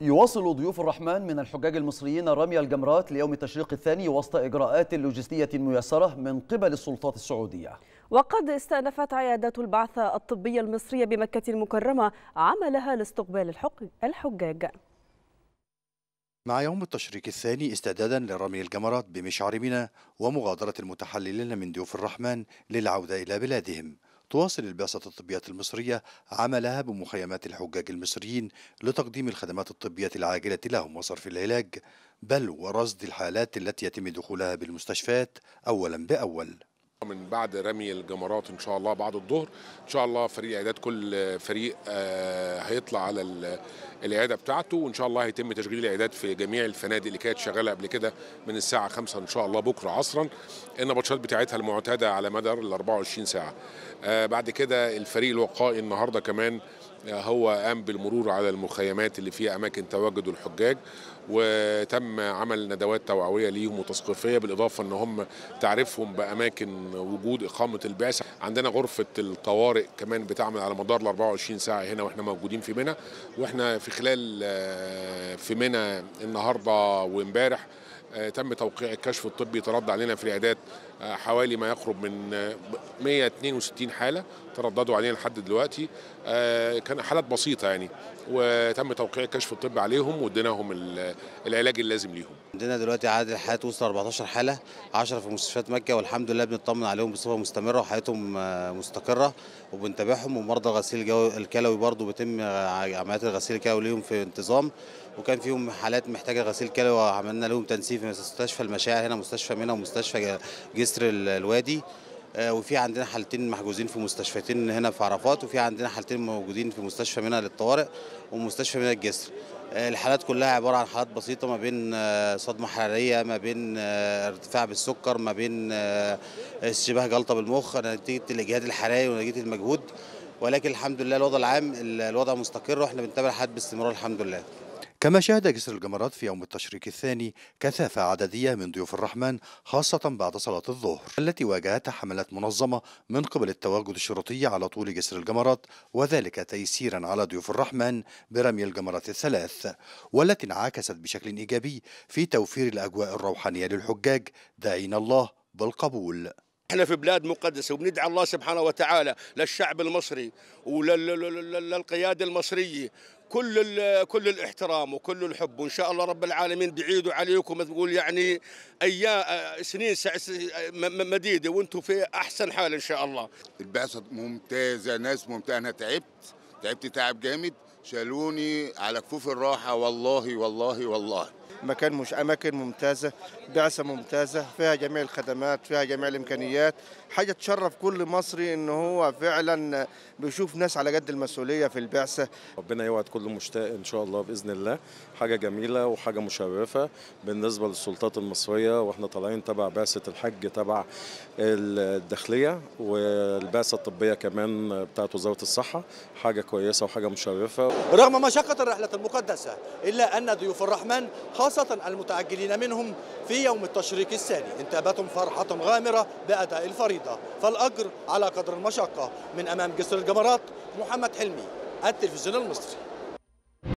يواصل ضيوف الرحمن من الحجاج المصريين رمي الجمرات ليوم التشريق الثاني وسط إجراءات لوجستية ميسرة من قبل السلطات السعودية. وقد استأنفت عيادات البعثة الطبية المصرية بمكة المكرمة عملها لاستقبال الحجاج. مع يوم التشريق الثاني استعدادا لرمي الجمرات بمشعر منى ومغادرة المتحللين من ضيوف الرحمن للعودة إلى بلادهم. تواصل البعثة الطبية المصرية عملها بمخيمات الحجاج المصريين لتقديم الخدمات الطبية العاجلة لهم وصرف العلاج بل ورصد الحالات التي يتم دخولها بالمستشفيات أولا بأول. من بعد رمي الجمرات إن شاء الله بعد الظهر. إن شاء الله فريق إعداد كل فريق هيطلع على العياده بتاعته. وإن شاء الله هيتم تشغيل العيادات في جميع الفنادق اللي كانت شغالة قبل كده من الساعة 5 إن شاء الله بكرة عصرا. النبطشات بتاعتها المعتادة على مدار ال 24 ساعة. بعد كده الفريق الوقائي النهارده كمان هو قام بالمرور على المخيمات اللي فيها أماكن تواجد الحجاج. وتم عمل ندوات توعوية ليهم وتثقيفية بالإضافة إن هم تعريفهم بأماكن وجود إقامة البعثة. عندنا غرفة الطوارئ كمان بتعمل على مدار ال 24 ساعة هنا وإحنا موجودين في منى. وإحنا في خلال في منى النهارده وإمبارح تم توقيع الكشف الطبي ترد علينا في العيادات حوالي ما يقرب من 162 حالة ترددوا علينا لحد دلوقتي. كان حالات بسيطة يعني وتم توقيع الكشف الطبي عليهم واديناهم العلاج اللازم ليهم. عندنا دلوقتي عدد الحالات وصل 14 حالة 10 في مستشفيات مكة والحمد لله بنطمن عليهم بصفة مستمرة وحياتهم مستقرة وبنتابعهم. ومرضى الغسيل الكلوي برضه بيتم عمليات الغسيل الكلوي ليهم في انتظام. وكان فيهم حالات محتاجة غسيل كلوي وعملنا لهم تنسيق في مستشفى المشاعر هنا مستشفى منى ومستشفى جسر الوادي. وفي عندنا حالتين محجوزين في مستشفيتين هنا في عرفات وفي عندنا حالتين موجودين في مستشفى منى للطوارئ ومستشفى منى الجسر الحالات كلها عبارة عن حالات بسيطة ما بين صدمة حرارية ما بين ارتفاع بالسكر ما بين اشتباه جلطة بالمخ نتيجة الاجهاد الحراري ونتيجة المجهود. ولكن الحمد لله الوضع العام الوضع مستقر وإحنا بنتابع الحالات باستمرار الحمد لله. كما شهد جسر الجمرات في يوم التشريق الثاني كثافة عددية من ضيوف الرحمن خاصة بعد صلاة الظهر التي واجهتها حملات منظمة من قبل التواجد الشرطي على طول جسر الجمرات وذلك تيسيرا على ضيوف الرحمن برمي الجمرات الثلاث والتي انعكست بشكل إيجابي في توفير الأجواء الروحانية للحجاج. داعين الله بالقبول. إحنا في بلاد مقدسة وبندعي الله سبحانه وتعالى للشعب المصري وللقياده المصرية كل كل الاحترام وكل الحب وإن شاء الله رب العالمين بعيدوا عليكم تقول يعني أيام سنين مديدة وأنتم في أحسن حال إن شاء الله. البعثة ممتازة ناس ممتازة أنا تعبت تعبت تعب جامد شالوني على كفوف الراحة والله والله والله. مكان مش أماكن ممتازة بعثة ممتازة فيها جميع الخدمات فيها جميع الإمكانيات. حاجة تشرف كل مصري إن هو فعلا بيشوف ناس على قد المسؤولية في البعثة. ربنا يوعد كل مشتاق إن شاء الله بإذن الله. حاجة جميلة وحاجة مشرفة بالنسبة للسلطات المصرية وإحنا طالعين تبع بعثة الحج تبع الداخلية والبعثة الطبية كمان بتاعت وزارة الصحة. حاجة كويسة وحاجة مشرفة. رغم مشقة الرحلة المقدسة إلا أن ضيوف الرحمن خاصة المتعجلين منهم في يوم التشريق الثاني. انتابتهم فرحة غامرة بأداء الفريضة. فالأجر على قدر المشقة من أمام جسر الجمرات محمد حلمي التلفزيون المصري.